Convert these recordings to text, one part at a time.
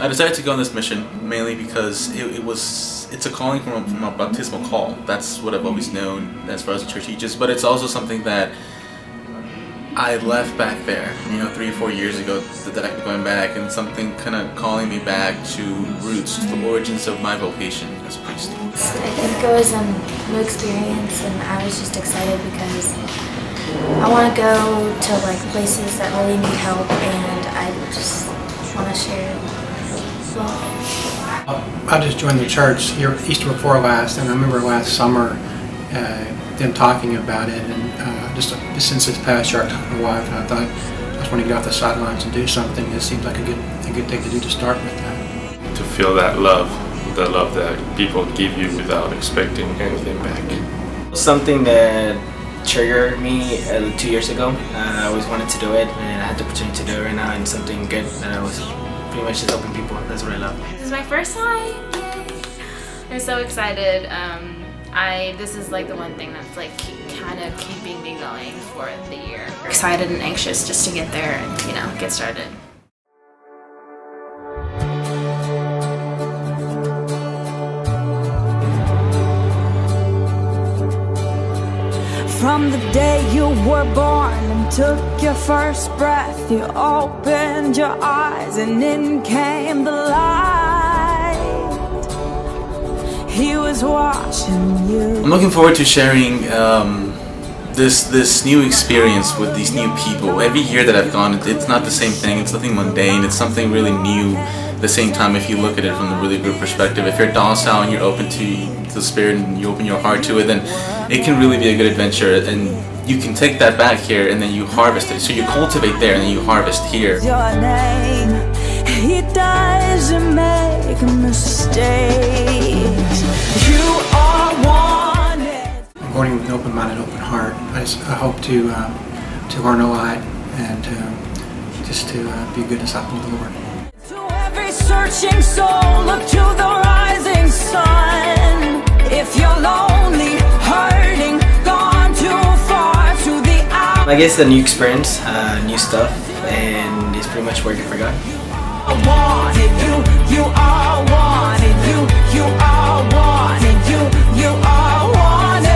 I decided to go on this mission mainly because it, it was it's a calling from a, from a baptismal call. That's what I've always known as far as the church teaches. But it's also something that I left back there, you know, three or four years ago that I'm going back and something kind of calling me back to roots, to the origins of my vocation as a priest. I think it was a new experience and I was just excited because I want to go to like places that really need help and I just want to share. I just joined the church here Easter before last and I remember last summer uh, them talking about it and uh, just, just since it's past year I talked to my wife and I thought I just want to get off the sidelines and do something. It seems like a good, a good thing to do to start with that. To feel that love, the love that people give you without expecting anything back. Something that triggered me uh, two years ago. Uh, I always wanted to do it and I had the opportunity to do it right now and something good that I was pretty much just helping people. That's what I love. This is my first time. Yay. I'm so excited. Um, I this is like the one thing that's like kind of keeping me going for the year. Excited and anxious just to get there and you know get started. From the day you were born and took your first breath, you opened your eyes and in came the light. He was watching you. I'm looking forward to sharing um, this this new experience with these new people. Every year that I've gone, it's not the same thing. It's nothing mundane. It's something really new. At the same time, if you look at it from a really good perspective, if you're docile and you're open to the spirit and you open your heart to it, then it can really be a good adventure. And you can take that back here and then you harvest it. So you cultivate there and then you harvest here. Your name, he doesn't make mistakes. You are wanted. I'm going with an open mind and open heart. I, just, I hope to um, to learn a lot and to, just to uh, be a good disciple of the Lord. Searching soul, look to the rising sun. If you're lonely, hurting, gone too far to the out. I guess the new experience, uh, new stuff, and it's pretty much working for God. wanted you, you are wanted you, you are wanted you, you are wanted.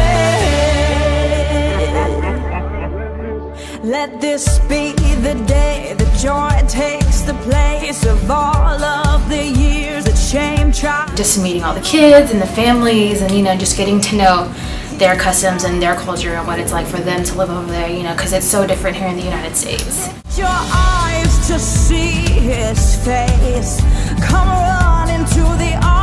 Let this be the day that joy takes the place of all of the years that shame tried. Just meeting all the kids and the families and you know just getting to know their customs and their culture and what it's like for them to live over there, you know, because it's so different here in the United States. Your eyes to see his face. Come run into the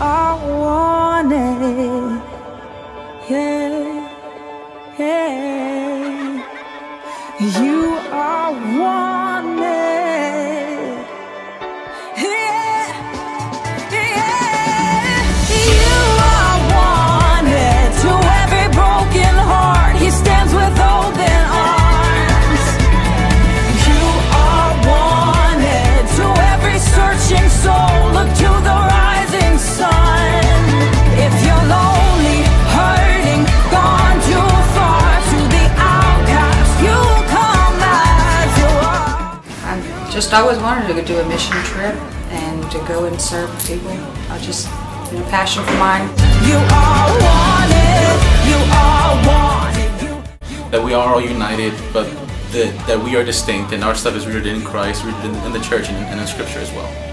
You are wanted. Yeah, yeah. You are wanted. Just always wanted to do a mission trip and to go and serve people. I just been a passion for mine. You are wanted. You are wanted. You That we are all united, but that, that we are distinct and our stuff is rooted in Christ, rooted in, in the church and in, and in Scripture as well.